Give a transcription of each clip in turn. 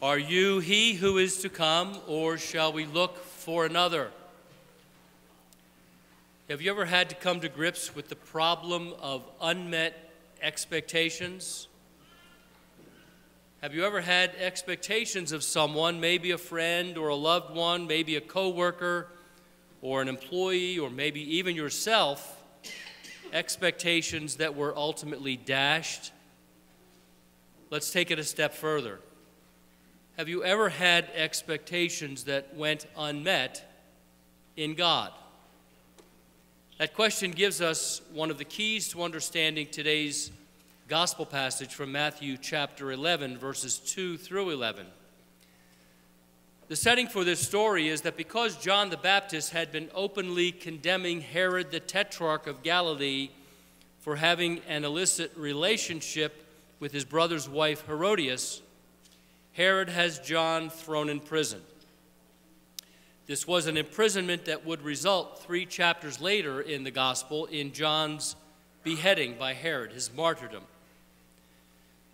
Are you he who is to come, or shall we look for another? Have you ever had to come to grips with the problem of unmet expectations? Have you ever had expectations of someone, maybe a friend or a loved one, maybe a coworker or an employee or maybe even yourself, expectations that were ultimately dashed? Let's take it a step further. Have you ever had expectations that went unmet in God? That question gives us one of the keys to understanding today's gospel passage from Matthew chapter 11, verses 2 through 11. The setting for this story is that because John the Baptist had been openly condemning Herod the Tetrarch of Galilee for having an illicit relationship with his brother's wife Herodias, Herod has John thrown in prison. This was an imprisonment that would result three chapters later in the gospel in John's beheading by Herod, his martyrdom.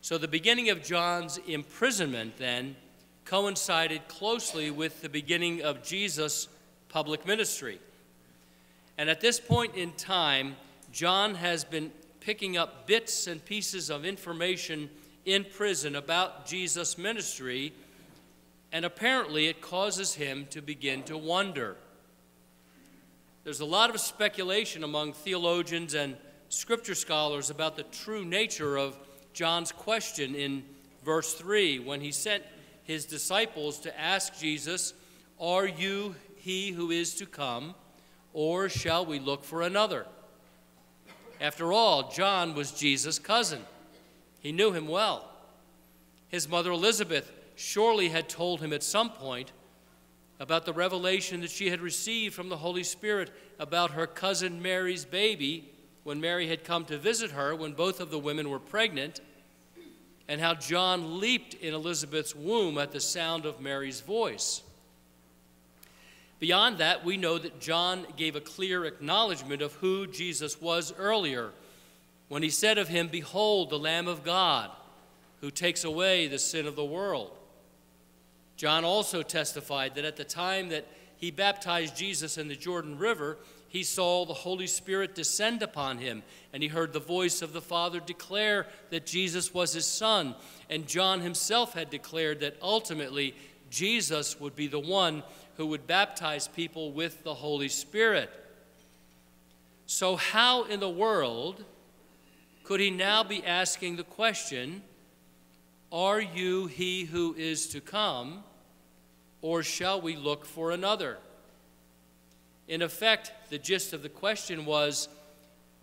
So the beginning of John's imprisonment then coincided closely with the beginning of Jesus' public ministry. And at this point in time, John has been picking up bits and pieces of information in prison about Jesus' ministry and apparently it causes him to begin to wonder. There's a lot of speculation among theologians and scripture scholars about the true nature of John's question in verse 3 when he sent his disciples to ask Jesus, Are you he who is to come, or shall we look for another? After all, John was Jesus' cousin. He knew him well. His mother Elizabeth surely had told him at some point about the revelation that she had received from the Holy Spirit about her cousin Mary's baby when Mary had come to visit her when both of the women were pregnant, and how John leaped in Elizabeth's womb at the sound of Mary's voice. Beyond that, we know that John gave a clear acknowledgement of who Jesus was earlier when he said of him, Behold, the Lamb of God who takes away the sin of the world. John also testified that at the time that he baptized Jesus in the Jordan River, he saw the Holy Spirit descend upon him, and he heard the voice of the Father declare that Jesus was his Son. And John himself had declared that ultimately Jesus would be the one who would baptize people with the Holy Spirit. So, how in the world could he now be asking the question, are you he who is to come, or shall we look for another? In effect, the gist of the question was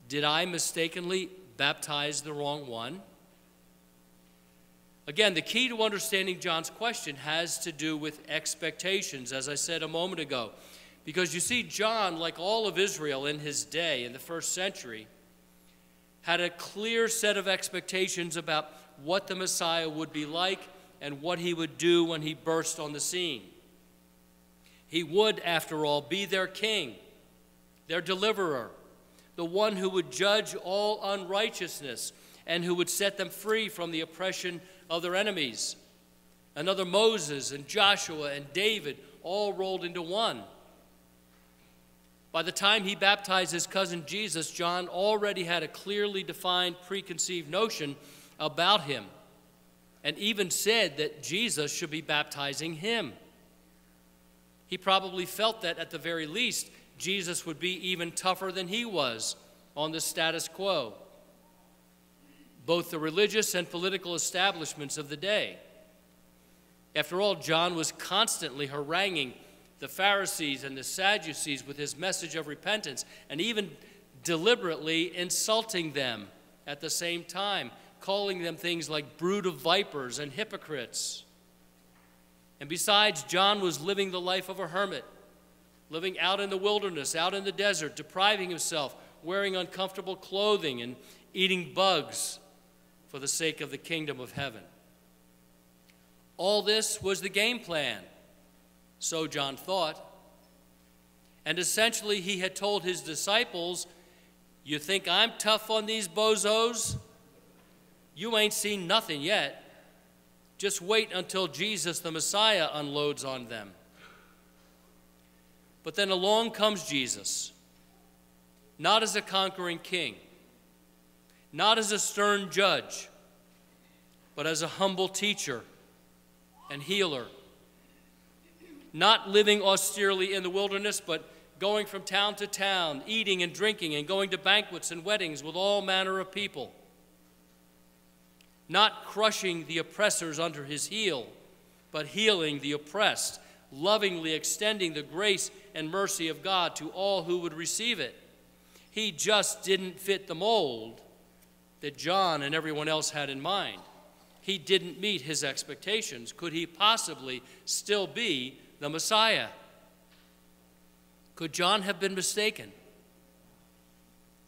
Did I mistakenly baptize the wrong one? Again, the key to understanding John's question has to do with expectations, as I said a moment ago. Because you see, John, like all of Israel in his day, in the first century, had a clear set of expectations about what the Messiah would be like and what he would do when he burst on the scene. He would, after all, be their king, their deliverer, the one who would judge all unrighteousness and who would set them free from the oppression of their enemies. Another Moses and Joshua and David all rolled into one. By the time he baptized his cousin Jesus, John already had a clearly defined preconceived notion about him and even said that Jesus should be baptizing him. He probably felt that at the very least, Jesus would be even tougher than he was on the status quo, both the religious and political establishments of the day. After all, John was constantly haranguing the Pharisees and the Sadducees with his message of repentance and even deliberately insulting them at the same time calling them things like brood of vipers and hypocrites. And besides, John was living the life of a hermit, living out in the wilderness, out in the desert, depriving himself, wearing uncomfortable clothing, and eating bugs for the sake of the kingdom of heaven. All this was the game plan, so John thought. And essentially, he had told his disciples, You think I'm tough on these bozos? You ain't seen nothing yet. Just wait until Jesus, the Messiah, unloads on them. But then along comes Jesus, not as a conquering king, not as a stern judge, but as a humble teacher and healer. Not living austerely in the wilderness, but going from town to town, eating and drinking, and going to banquets and weddings with all manner of people. Not crushing the oppressors under his heel, but healing the oppressed, lovingly extending the grace and mercy of God to all who would receive it. He just didn't fit the mold that John and everyone else had in mind. He didn't meet his expectations. Could he possibly still be the Messiah? Could John have been mistaken?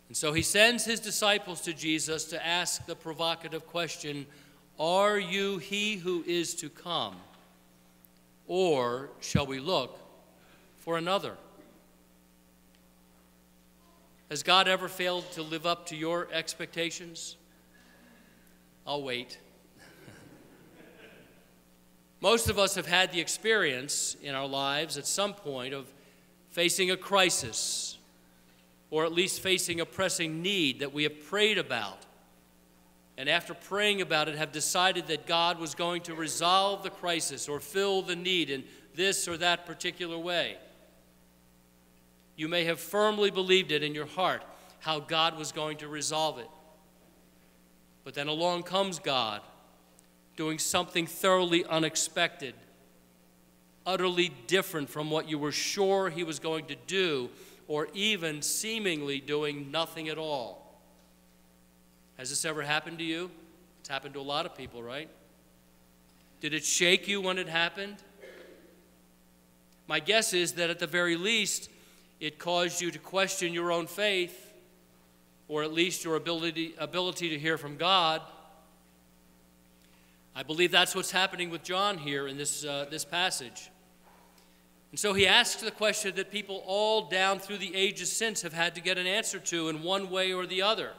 And so he sends his disciples to Jesus to ask the provocative question Are you he who is to come? Or shall we look for another? Has God ever failed to live up to your expectations? I'll wait. Most of us have had the experience in our lives at some point of facing a crisis, or at least facing a pressing need that we have prayed about. And after praying about it, have decided that God was going to resolve the crisis or fill the need in this or that particular way. You may have firmly believed it in your heart how God was going to resolve it. But then along comes God doing something thoroughly unexpected, utterly different from what you were sure he was going to do, or even seemingly doing nothing at all. Has this ever happened to you? It's happened to a lot of people, right? Did it shake you when it happened? My guess is that at the very least, it caused you to question your own faith, or at least your ability, ability to hear from God. I believe that's what's happening with John here in this, uh, this passage. And so he asks the question that people all down through the ages since have had to get an answer to in one way or the other.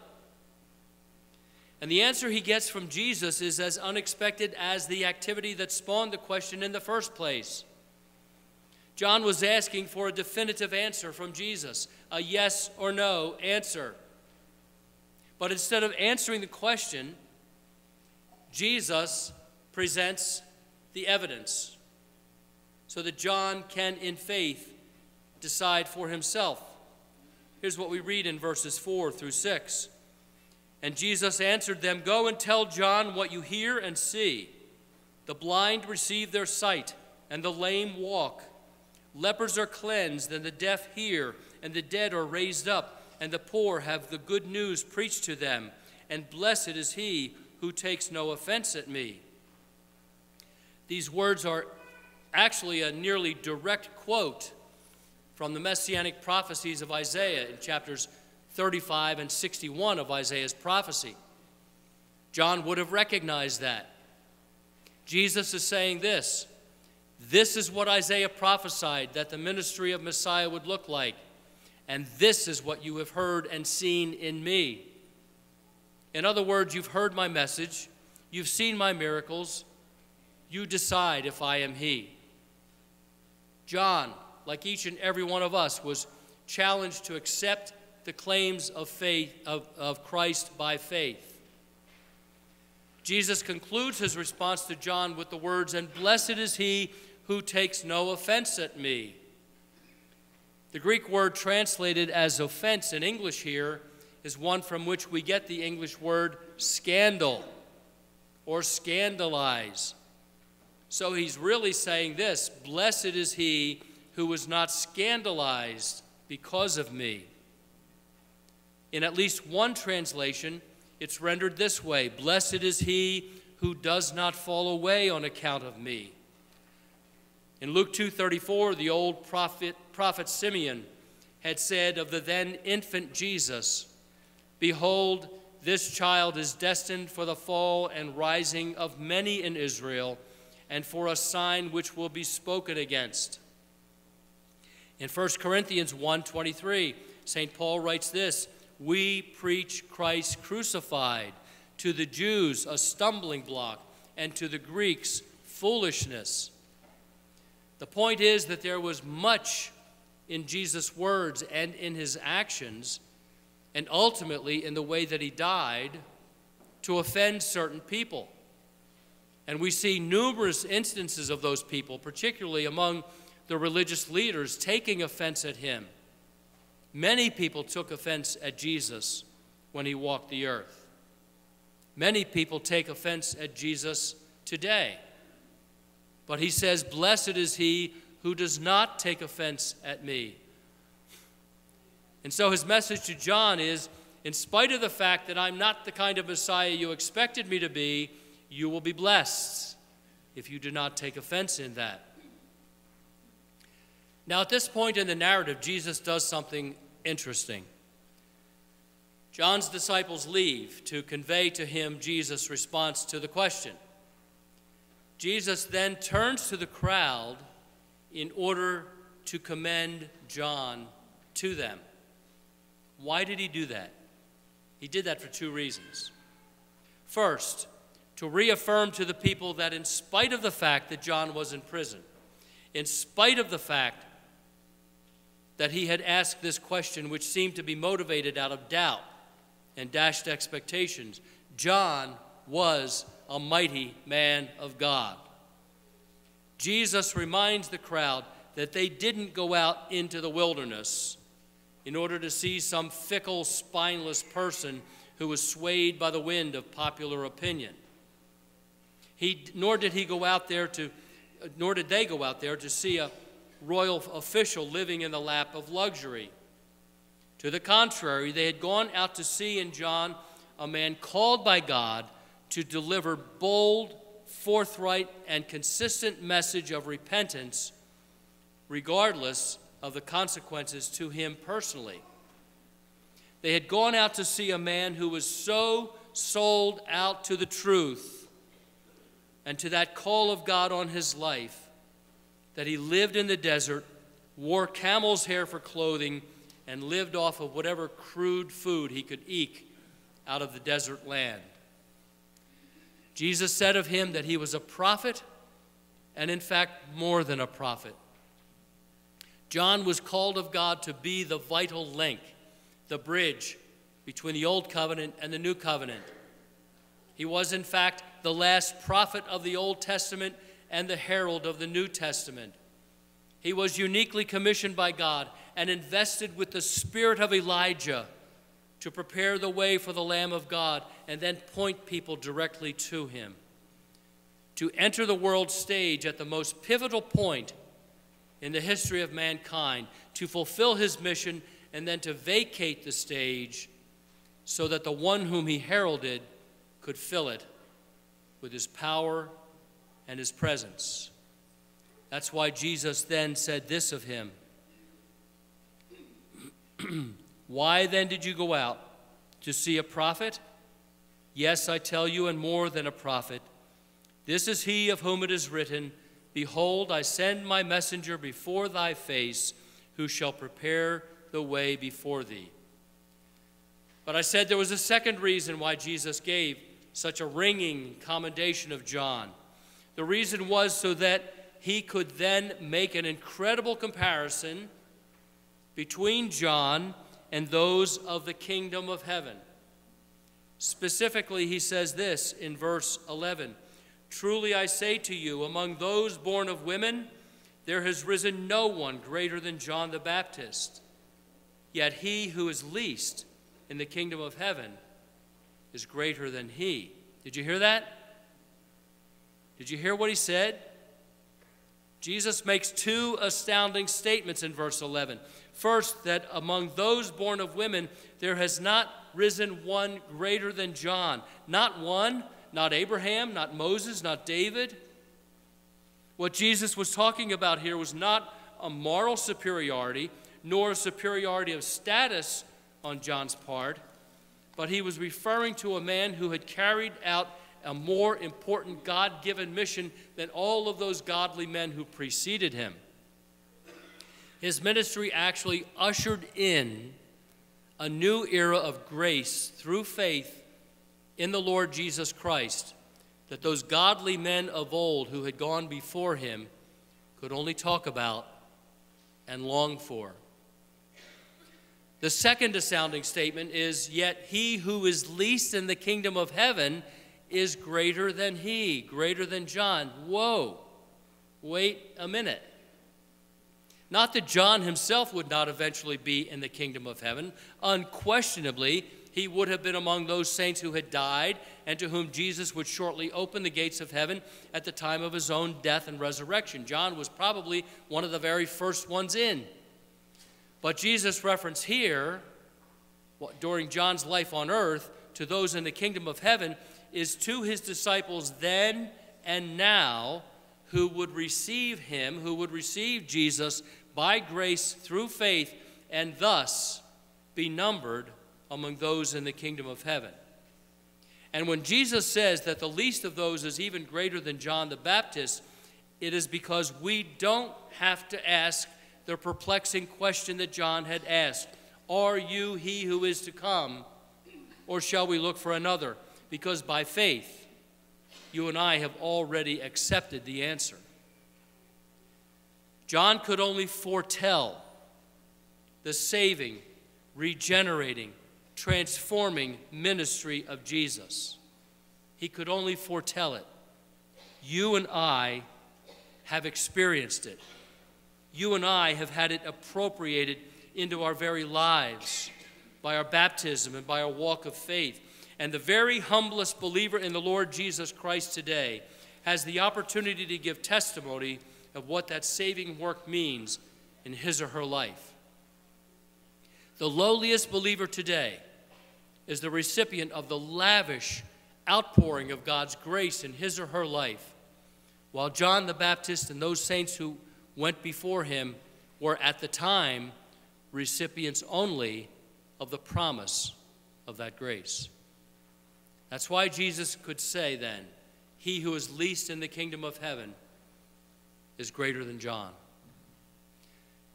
And the answer he gets from Jesus is as unexpected as the activity that spawned the question in the first place. John was asking for a definitive answer from Jesus, a yes or no answer. But instead of answering the question, Jesus presents the evidence so that John can, in faith, decide for himself. Here's what we read in verses 4 through 6. And Jesus answered them Go and tell John what you hear and see. The blind receive their sight, and the lame walk. Lepers are cleansed, and the deaf hear, and the dead are raised up, and the poor have the good news preached to them. And blessed is he who takes no offense at me. These words are actually a nearly direct quote from the messianic prophecies of Isaiah in chapters 35 and 61 of Isaiah's prophecy. John would have recognized that. Jesus is saying this This is what Isaiah prophesied that the ministry of Messiah would look like, and this is what you have heard and seen in me. In other words, you've heard my message, you've seen my miracles, you decide if I am He. John, like each and every one of us, was challenged to accept the claims of faith of, of Christ by faith. Jesus concludes his response to John with the words, And blessed is he who takes no offense at me. The Greek word translated as offense in English here is one from which we get the English word scandal or scandalize. So he's really saying this Blessed is he who was not scandalized because of me. In at least one translation, it's rendered this way Blessed is he who does not fall away on account of me. In Luke 2:34, the old prophet, prophet Simeon had said of the then infant Jesus, Behold, this child is destined for the fall and rising of many in Israel, and for a sign which will be spoken against. In 1 Corinthians 1:23, St. Paul writes this, "We preach Christ crucified, to the Jews a stumbling block, and to the Greeks, foolishness. The point is that there was much in Jesus' words and in his actions, and ultimately in the way that he died, to offend certain people. And we see numerous instances of those people, particularly among the religious leaders, taking offense at him. Many people took offense at Jesus when he walked the earth. Many people take offense at Jesus today. But he says, Blessed is he who does not take offense at me. And so his message to John is in spite of the fact that I'm not the kind of Messiah you expected me to be, you will be blessed if you do not take offense in that. Now, at this point in the narrative, Jesus does something interesting. John's disciples leave to convey to him Jesus' response to the question. Jesus then turns to the crowd in order to commend John to them. Why did he do that? He did that for two reasons. First, to reaffirm to the people that in spite of the fact that John was in prison, in spite of the fact that he had asked this question, which seemed to be motivated out of doubt and dashed expectations, John was a mighty man of God. Jesus reminds the crowd that they didn't go out into the wilderness in order to see some fickle, spineless person who was swayed by the wind of popular opinion. He, nor did he go out there to, nor did they go out there to see a royal official living in the lap of luxury. To the contrary, they had gone out to see in John a man called by God to deliver bold, forthright, and consistent message of repentance, regardless of the consequences to him personally. They had gone out to see a man who was so sold out to the truth and to that call of God on his life that he lived in the desert, wore camel's hair for clothing, and lived off of whatever crude food he could eke out of the desert land. Jesus said of him that he was a prophet, and in fact, more than a prophet. John was called of God to be the vital link, the bridge between the Old Covenant and the New Covenant. He was, in fact, the last prophet of the Old Testament and the herald of the New Testament. He was uniquely commissioned by God and invested with the spirit of Elijah to prepare the way for the Lamb of God and then point people directly to him. To enter the world stage at the most pivotal point in the history of mankind, to fulfill his mission and then to vacate the stage so that the one whom he heralded could fill it with his power and his presence. That's why Jesus then said this of him Why then did you go out? To see a prophet? Yes, I tell you, and more than a prophet. This is he of whom it is written Behold, I send my messenger before thy face, who shall prepare the way before thee. But I said there was a second reason why Jesus gave such a ringing commendation of John. The reason was so that he could then make an incredible comparison between John and those of the kingdom of heaven. Specifically, he says this in verse 11 Truly I say to you, among those born of women, there has risen no one greater than John the Baptist. Yet he who is least in the kingdom of heaven is greater than he. Did you hear that? Did you hear what he said? Jesus makes two astounding statements in verse 11. First, that among those born of women, there has not risen one greater than John. Not one, not Abraham, not Moses, not David. What Jesus was talking about here was not a moral superiority, nor a superiority of status on John's part, but he was referring to a man who had carried out a more important God given mission than all of those godly men who preceded him. His ministry actually ushered in a new era of grace through faith in the Lord Jesus Christ that those godly men of old who had gone before him could only talk about and long for. The second astounding statement is Yet he who is least in the kingdom of heaven is greater than he, greater than John. Whoa, wait a minute. Not that John himself would not eventually be in the kingdom of heaven. Unquestionably, he would have been among those saints who had died and to whom Jesus would shortly open the gates of heaven at the time of his own death and resurrection. John was probably one of the very first ones in. But Jesus' reference here, during John's life on earth, to those in the kingdom of heaven, is to his disciples then and now who would receive him, who would receive Jesus by grace through faith, and thus be numbered among those in the kingdom of heaven. And when Jesus says that the least of those is even greater than John the Baptist, it is because we don't have to ask the perplexing question that John had asked Are you he who is to come, or shall we look for another? Because by faith, you and I have already accepted the answer. John could only foretell the saving, regenerating, transforming ministry of Jesus. He could only foretell it. You and I have experienced it you and I have had it appropriated into our very lives by our baptism and by our walk of faith. And the very humblest believer in the Lord Jesus Christ today has the opportunity to give testimony of what that saving work means in his or her life. The lowliest believer today is the recipient of the lavish outpouring of God's grace in his or her life, while John the Baptist and those saints who went before him were at the time recipients only of the promise of that grace. That's why Jesus could say then, He who is least in the kingdom of heaven is greater than John.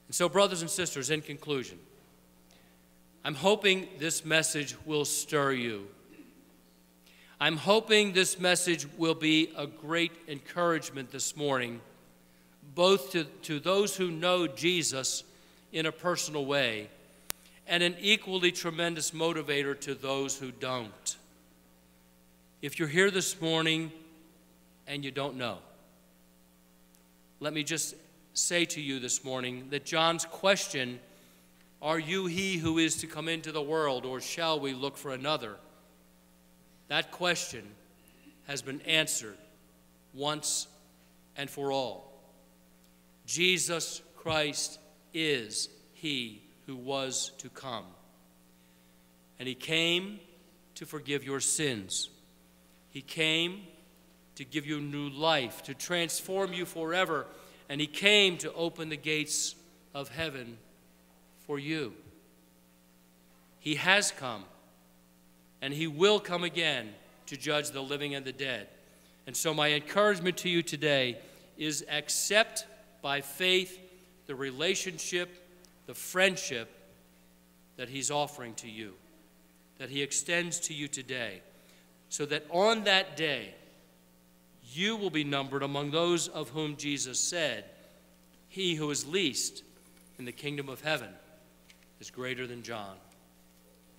And so, brothers and sisters, in conclusion, I'm hoping this message will stir you. I'm hoping this message will be a great encouragement this morning both to, to those who know Jesus in a personal way and an equally tremendous motivator to those who don't. If you're here this morning and you don't know, let me just say to you this morning that John's question, Are you he who is to come into the world, or shall we look for another? That question has been answered once and for all. Jesus Christ is he who was to come. And he came to forgive your sins. He came to give you new life, to transform you forever. And he came to open the gates of heaven for you. He has come, and he will come again to judge the living and the dead. And so, my encouragement to you today is accept by faith the relationship, the friendship that He's offering to you, that He extends to you today, so that on that day, you will be numbered among those of whom Jesus said, He who is least in the kingdom of heaven is greater than John.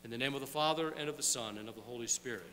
In the name of the Father, and of the Son, and of the Holy Spirit.